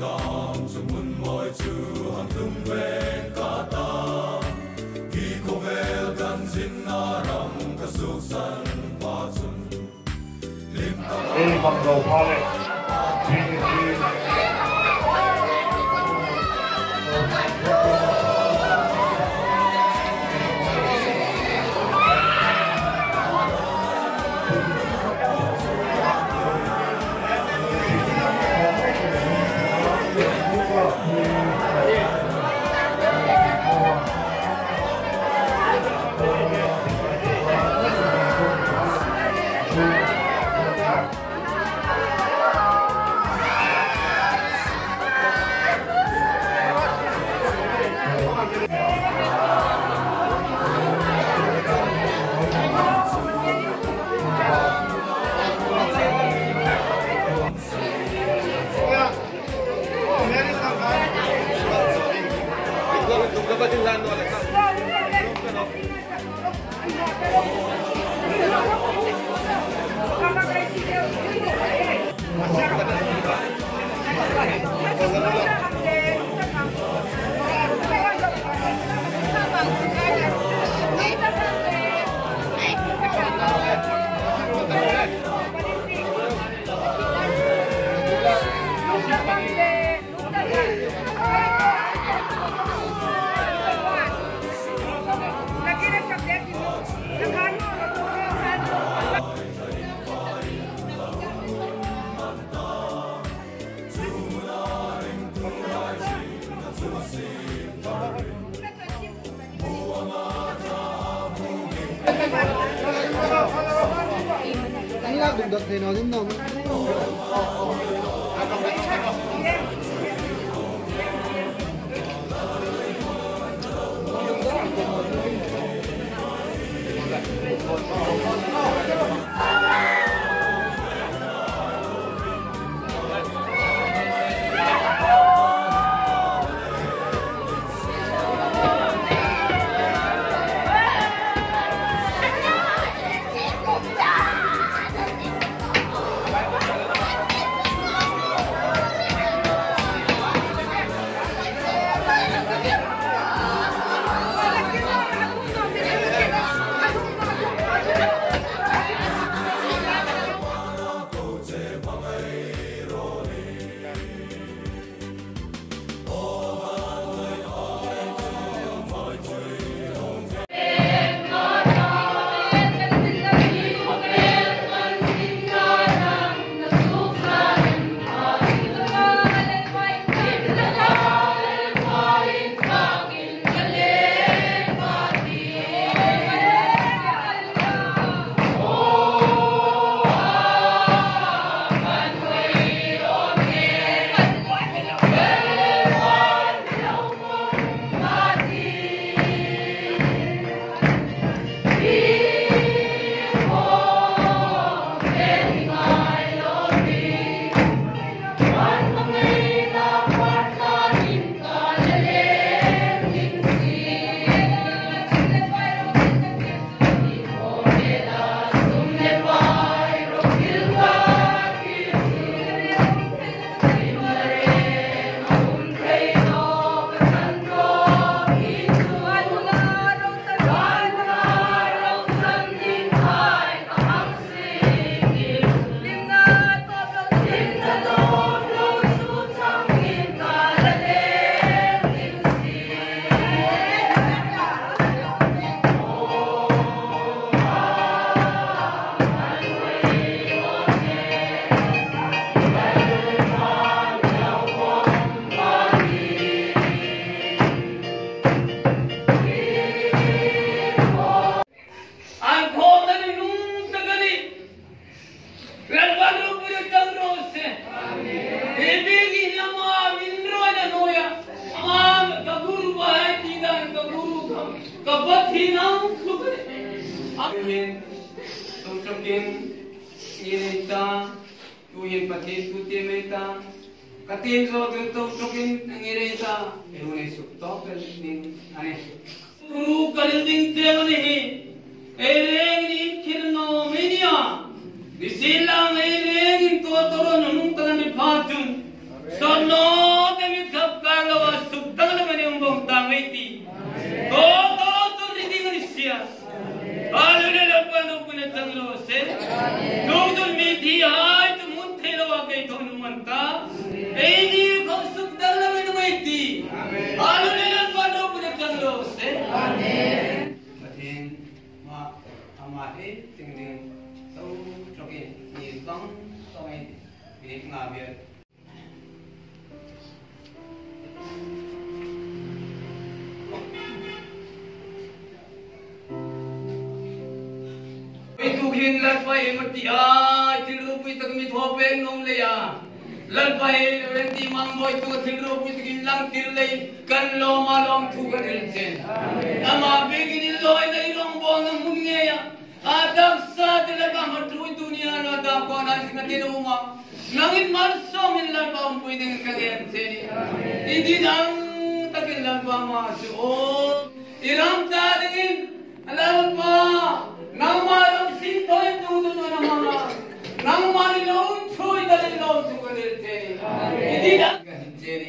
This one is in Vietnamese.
cảm trong mun môi chu hằng tung về cả ta khi về, gần cả san ba lim ta Ei bằng dando al Tại vì là chúng ta sẽ. Oh, कब्बत ही ना Tungkapin inita tuyen patis puti meta katin so tungkapin ng inita ehune sukto kalin ane tumu kalin tevani ereng ni kirno minia bisila ereng to toro namung talan phajum sonno E ting ding so troki ni bang to ai ni nga bia tu hin lat pa e mati a til ru pi tak mi tho pen nong le ya lat pa e ren ti mang boy tu til ru pi tak lang tir le kan lo ma long thu kan el chen ama be gi ni lo ai dai long bo na mun nge ya Adam sa talaga matuwid dunia na Adam ko na isang tinuwa. Nangin marso min lalpa ang pwede ng kaliyan sini. Hindi nang takin lalpa ang mga siyon. Ilang tarin, alam pa, nang marang sito ay tuto na naman. Nang marilaw ang choy dalilaw sa kaliyan sini. Hindi nang kaliyan sini.